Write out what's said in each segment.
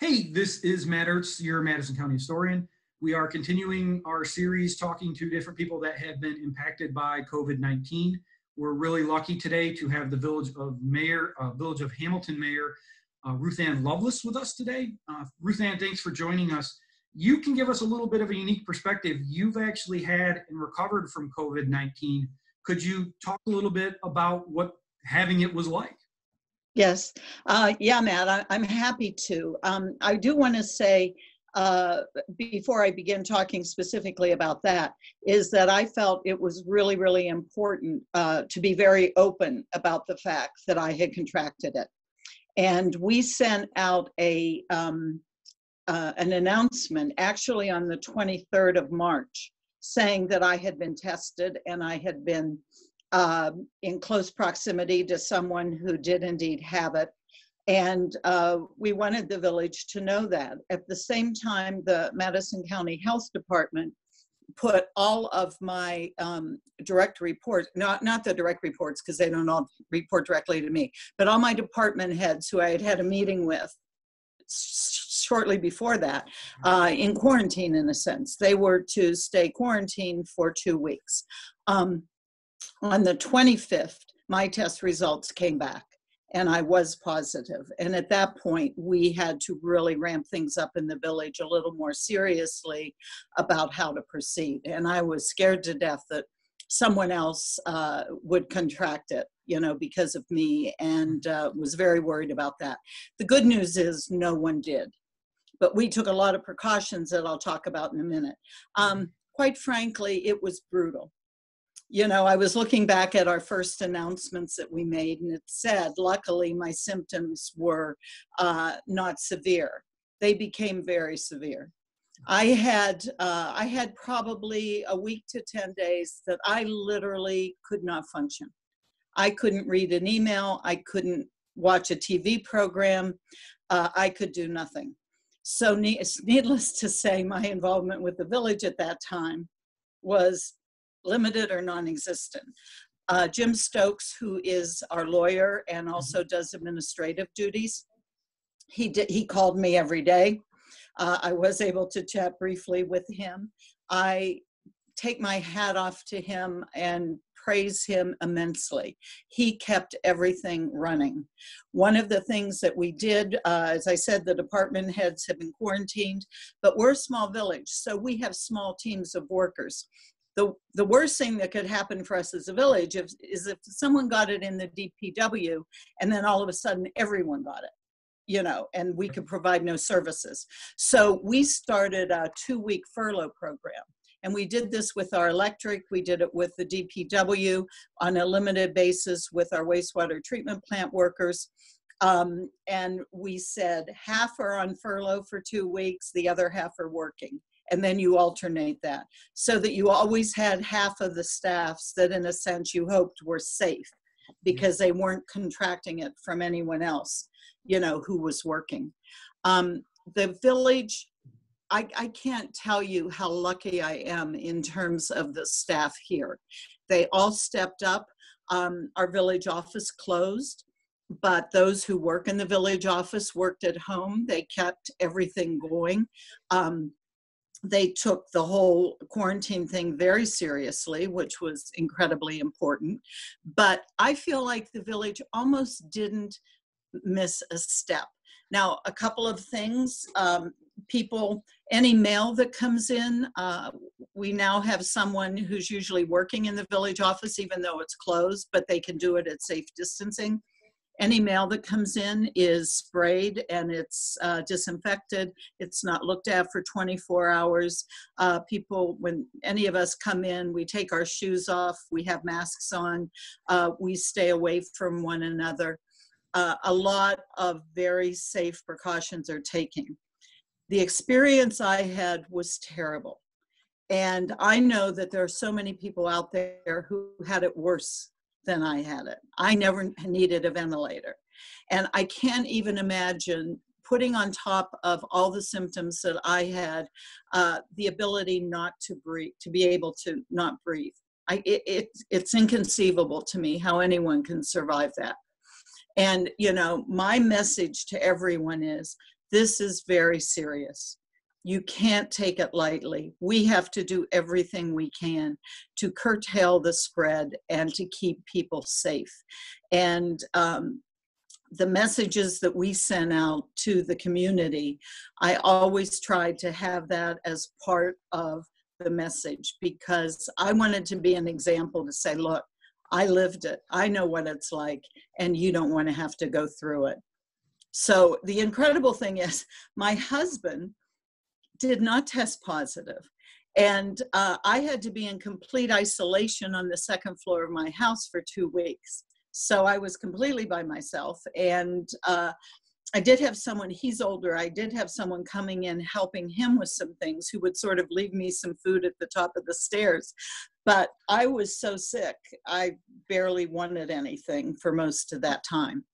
Hey, this is Matt Urtz, your Madison County historian. We are continuing our series talking to different people that have been impacted by COVID 19. We're really lucky today to have the Village of Mayor, uh, Village of Hamilton Mayor uh, RuthAnn Loveless with us today. Uh, RuthAnn, thanks for joining us. You can give us a little bit of a unique perspective. You've actually had and recovered from COVID 19. Could you talk a little bit about what having it was like? Yes. Uh, yeah, Matt, I, I'm happy to. Um, I do want to say, uh, before I begin talking specifically about that, is that I felt it was really, really important uh, to be very open about the fact that I had contracted it. And we sent out a um, uh, an announcement actually on the 23rd of March saying that I had been tested and I had been um, in close proximity to someone who did indeed have it. And uh, we wanted the village to know that. At the same time, the Madison County Health Department put all of my um, direct reports, not, not the direct reports because they don't all report directly to me, but all my department heads who I had had a meeting with shortly before that uh, in quarantine in a sense. They were to stay quarantined for two weeks. Um, on the 25th, my test results came back and I was positive. And at that point, we had to really ramp things up in the village a little more seriously about how to proceed. And I was scared to death that someone else uh, would contract it, you know, because of me, and uh, was very worried about that. The good news is no one did. But we took a lot of precautions that I'll talk about in a minute. Um, quite frankly, it was brutal you know, I was looking back at our first announcements that we made, and it said, luckily, my symptoms were uh, not severe. They became very severe. I had uh, I had probably a week to ten days that I literally could not function. I couldn't read an email. I couldn't watch a TV program. Uh, I could do nothing. So, needless to say, my involvement with the village at that time was limited or non-existent. Uh, Jim Stokes, who is our lawyer and mm-hmm. also does administrative duties, he did, he called me every day. Uh, I was able to chat briefly with him. I take my hat off to him and praise him immensely. He kept everything running. One of the things that we did, uh, as I said, the department heads have been quarantined, but we're a small village, so we have small teams of workers the the worst thing that could happen for us as a village is, is if someone got it in the DPW and then all of a sudden everyone got it you know and we could provide no services. So we started a two week furlough program and we did this with our electric we did it with the DPW on a limited basis with our wastewater treatment plant workers. Um, and we said half are on furlough for two weeks the other half are working and then you alternate that so that you always had half of the staffs that in a sense you hoped were safe because they weren't contracting it from anyone else you know who was working. Um, the village I, I can't tell you how lucky i am in terms of the staff here. They all stepped up. Um, our village office closed but those who work in the village office worked at home. They kept everything going. Um, they took the whole quarantine thing very seriously, which was incredibly important. But I feel like the village almost didn't miss a step. Now, a couple of things. Um, people, any mail that comes in, uh, we now have someone who's usually working in the village office, even though it's closed, but they can do it at safe distancing. Any mail that comes in is sprayed and it's uh, disinfected. It's not looked at for 24 hours. Uh, people, when any of us come in, we take our shoes off, we have masks on, uh, we stay away from one another. Uh, a lot of very safe precautions are taken. The experience I had was terrible. And I know that there are so many people out there who had it worse than I had it. I never needed a ventilator. And I can't even imagine putting on top of all the symptoms that I had, uh, the ability not to breathe, to be able to not breathe. I, it, it, it's inconceivable to me how anyone can survive that. And, you know, my message to everyone is This is very serious. You can't take it lightly. We have to do everything we can to curtail the spread and to keep people safe. And um, the messages that we sent out to the community, I always tried to have that as part of the message because I wanted to be an example to say, look, I lived it. I know what it's like, and you don't want to have to go through it. So the incredible thing is, my husband did not test positive. And uh, I had to be in complete isolation on the second floor of my house for two weeks. So I was completely by myself. And uh, I did have someone, he's older, I did have someone coming in helping him with some things who would sort of leave me some food at the top of the stairs. But I was so sick, I barely wanted anything for most of that time.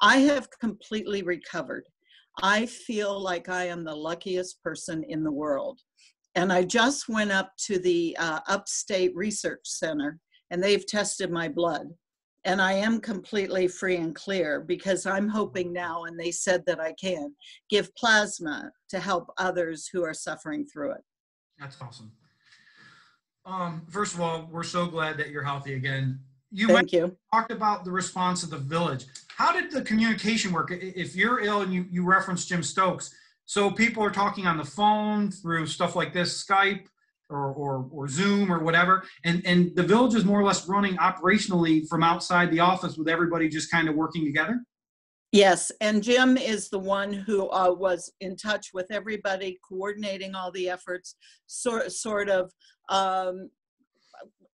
I have completely recovered. I feel like I am the luckiest person in the world. And I just went up to the uh, Upstate Research Center and they've tested my blood and I am completely free and clear because I'm hoping now, and they said that I can, give plasma to help others who are suffering through it. That's awesome. Um, first of all, we're so glad that you're healthy again. You Thank you. talked about the response of the village. How did the communication work? If you're ill and you, you referenced Jim Stokes, so people are talking on the phone through stuff like this, Skype, or, or, or Zoom or whatever. And, and the village is more or less running operationally from outside the office with everybody just kind of working together? Yes, and Jim is the one who uh, was in touch with everybody, coordinating all the efforts, sort, sort of um,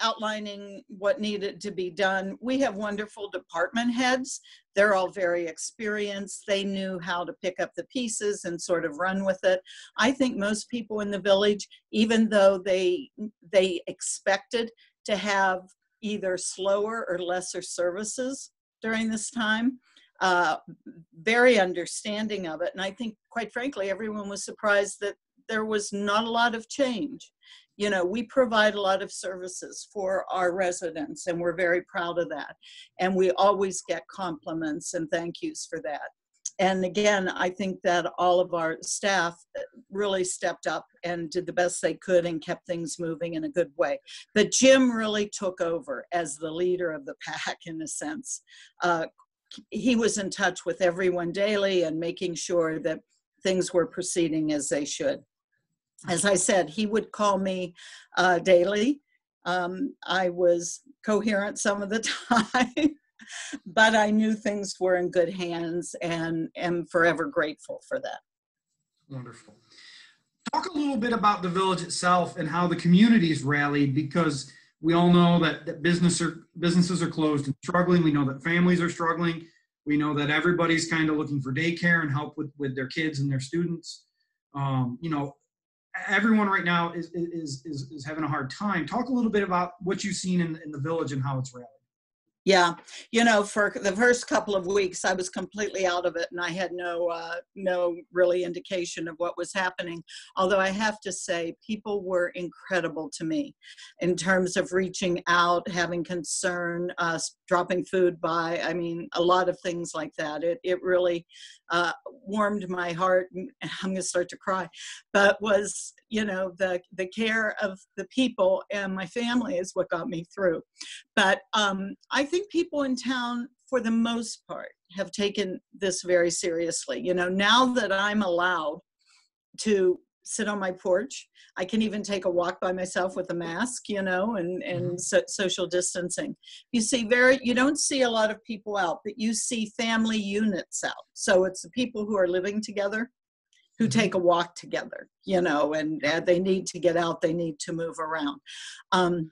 outlining what needed to be done. We have wonderful department heads. They're all very experienced. They knew how to pick up the pieces and sort of run with it. I think most people in the village, even though they they expected to have either slower or lesser services during this time, uh, very understanding of it. And I think, quite frankly, everyone was surprised that there was not a lot of change you know we provide a lot of services for our residents and we're very proud of that. And we always get compliments and thank yous for that. And again i think that all of our staff really stepped up and did the best they could and kept things moving in a good way. But jim really took over as the leader of the pack in a sense. Uh, he was in touch with everyone daily and making sure that things were proceeding as they should as I said, he would call me uh, daily. Um, I was coherent some of the time, but I knew things were in good hands and am forever grateful for that. Wonderful. Talk a little bit about the village itself and how the communities rallied because we all know that, that business are, businesses are closed and struggling. We know that families are struggling. We know that everybody's kind of looking for daycare and help with, with their kids and their students. Um, you know, everyone right now is, is, is, is having a hard time. Talk a little bit about what you've seen in, in the village and how it's rallied. Yeah, you know, for the first couple of weeks, I was completely out of it, and I had no uh, no really indication of what was happening. Although I have to say, people were incredible to me in terms of reaching out, having concern, uh, dropping food by. I mean, a lot of things like that. It it really uh, warmed my heart. I'm going to start to cry, but was you know the the care of the people and my family is what got me through but um, i think people in town for the most part have taken this very seriously you know now that i'm allowed to sit on my porch i can even take a walk by myself with a mask you know and and mm-hmm. so, social distancing you see very you don't see a lot of people out but you see family units out so it's the people who are living together who mm-hmm. take a walk together, you know, and uh, they need to get out, they need to move around. Um,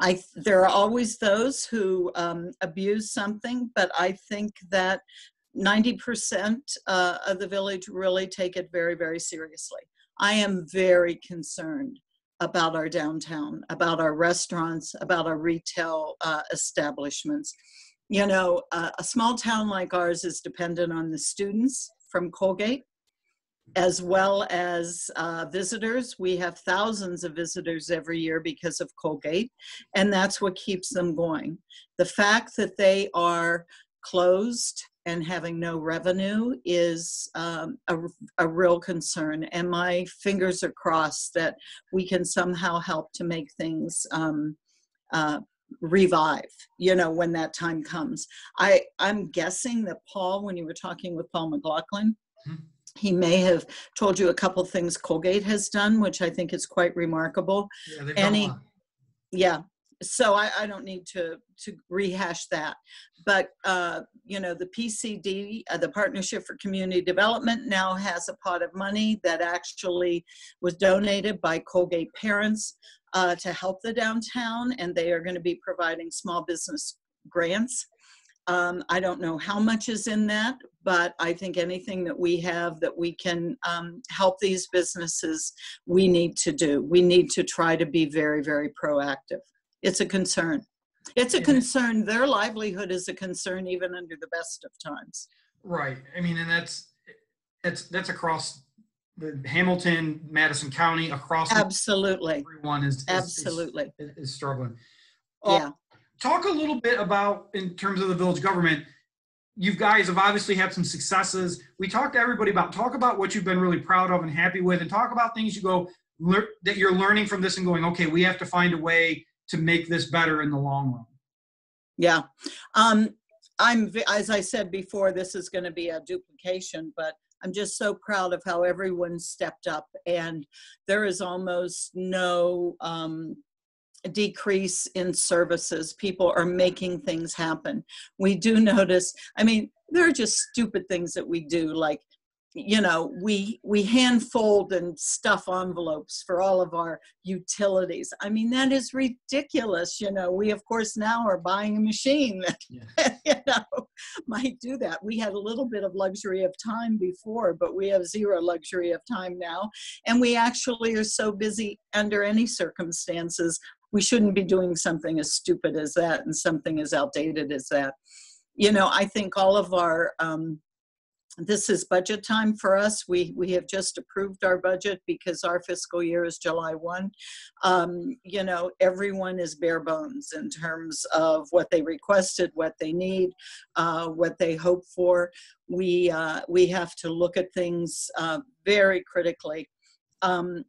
I there are always those who um, abuse something, but I think that 90% uh, of the village really take it very, very seriously. I am very concerned about our downtown, about our restaurants, about our retail uh, establishments. You know, uh, a small town like ours is dependent on the students from Colgate as well as uh, visitors. We have thousands of visitors every year because of Colgate, and that's what keeps them going. The fact that they are closed and having no revenue is um, a, a real concern. And my fingers are crossed that we can somehow help to make things um, uh, revive you know when that time comes i i'm guessing that paul when you were talking with paul mcloughlin mm-hmm. He may have told you a couple things colgate has done which i think is quite remarkable. Yeah, Any, yeah so I, I, don't need to to rehash that. But uh, you know the pcd uh, the partnership for community development now has a pot of money that actually was donated by colgate parents uh, to help the downtown and they are going to be providing small business grants um, I don't know how much is in that, but I think anything that we have that we can um, help these businesses, we need to do. We need to try to be very, very proactive. It's a concern. It's a concern. Their livelihood is a concern even under the best of times. Right. I mean, and that's that's that's across the Hamilton, Madison County, across absolutely everyone is, is absolutely is, is struggling. Yeah. Talk a little bit about in terms of the village government. You guys have obviously had some successes. We talked to everybody about talk about what you've been really proud of and happy with, and talk about things you go that you're learning from this and going, okay, we have to find a way to make this better in the long run? Yeah. Um, I'm, as I said before, this is going to be a duplication, but I'm just so proud of how everyone stepped up, and there is almost no um, decrease in services. People are making things happen. We do notice, I mean, there are just stupid things that we do, like you know we we hand fold and stuff envelopes for all of our utilities i mean that is ridiculous you know we of course now are buying a machine that yeah. you know might do that we had a little bit of luxury of time before but we have zero luxury of time now and we actually are so busy under any circumstances we shouldn't be doing something as stupid as that and something as outdated as that you know i think all of our um, this is budget time for us. We we have just approved our budget because our fiscal year is July one. Um, you know, everyone is bare bones in terms of what they requested, what they need, uh, what they hope for. We uh, we have to look at things uh, very critically. Um,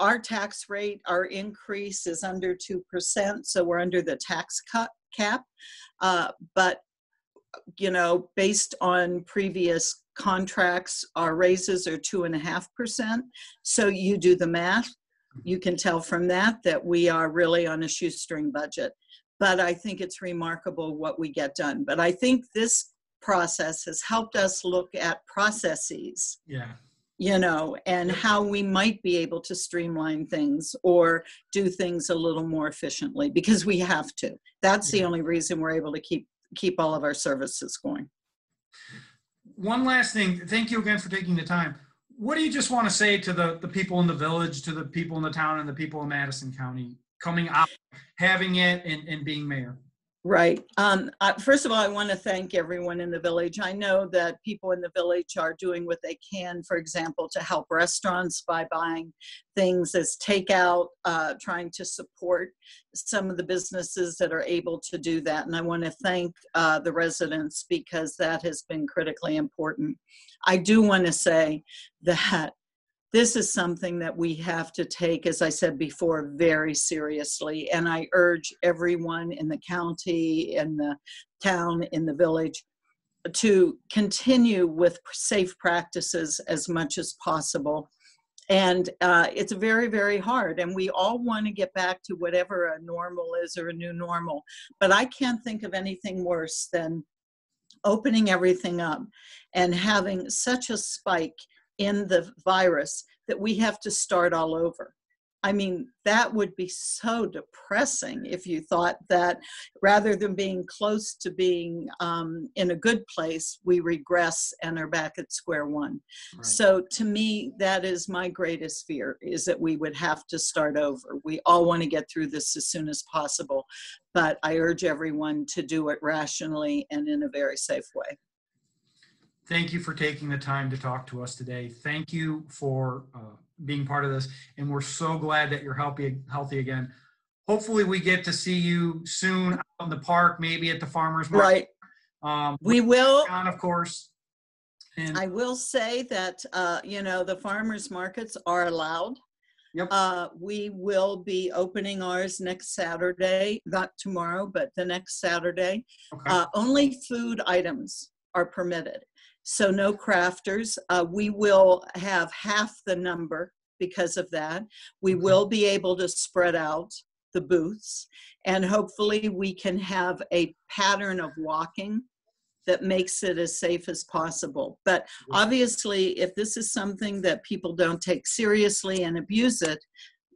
our tax rate, our increase is under two percent, so we're under the tax cut cap. Uh, but you know, based on previous contracts, our raises are two and a half percent. So you do the math, you can tell from that that we are really on a shoestring budget. But I think it's remarkable what we get done. But I think this process has helped us look at processes. Yeah. You know, and how we might be able to streamline things or do things a little more efficiently because we have to. That's the only reason we're able to keep keep all of our services going. One last thing. Thank you again for taking the time. What do you just want to say to the, the people in the village, to the people in the town, and the people in Madison County coming out, having it, and, and being mayor? Right. Um, uh, first of all, I want to thank everyone in the village. I know that people in the village are doing what they can, for example, to help restaurants by buying things as takeout, uh, trying to support some of the businesses that are able to do that. And I want to thank uh, the residents because that has been critically important. I do want to say that this is something that we have to take, as I said before, very seriously. And I urge everyone in the county, in the town, in the village to continue with safe practices as much as possible. And uh, it's very, very hard. And we all want to get back to whatever a normal is or a new normal. But I can't think of anything worse than opening everything up and having such a spike in the virus that we have to start all over. I mean, that would be so depressing if you thought that rather than being close to being um, in a good place, we regress and are back at square one. Right. So to me, that is my greatest fear is that we would have to start over. We all want to get through this as soon as possible, but I urge everyone to do it rationally and in a very safe way. Thank you for taking the time to talk to us today. Thank you for uh, being part of this. And we're so glad that you're healthy, healthy again. Hopefully we get to see you soon out in the park, maybe at the farmer's market. Right. Um, We will, on, of course. And I will say that, uh, you know, the farmers markets are allowed. Yep. Uh, we will be opening ours next Saturday, not tomorrow, but the next Saturday. okay, Uh, only food items are permitted. So no crafters. Uh, we will have half the number because of that. We will be able to spread out the booths and hopefully we can have a pattern of walking that makes it as safe as possible. But obviously, if this is something that people don't take seriously and abuse it,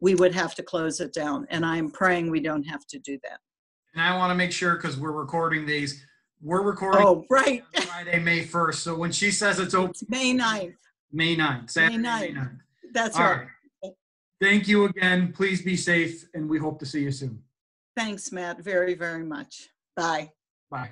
we would have to close it down. And I'm praying we don't have to do that. and I want to make sure because we're recording these. We're recording Oh, right. Friday, May 1st. So when she says it's open, It's May 9th. May 9th. Saturday, May 9th. 9th. That's All right. right. Thank you again. Please be safe, and we hope to see you soon. Thanks, Matt, very, very much. Bye. Bye.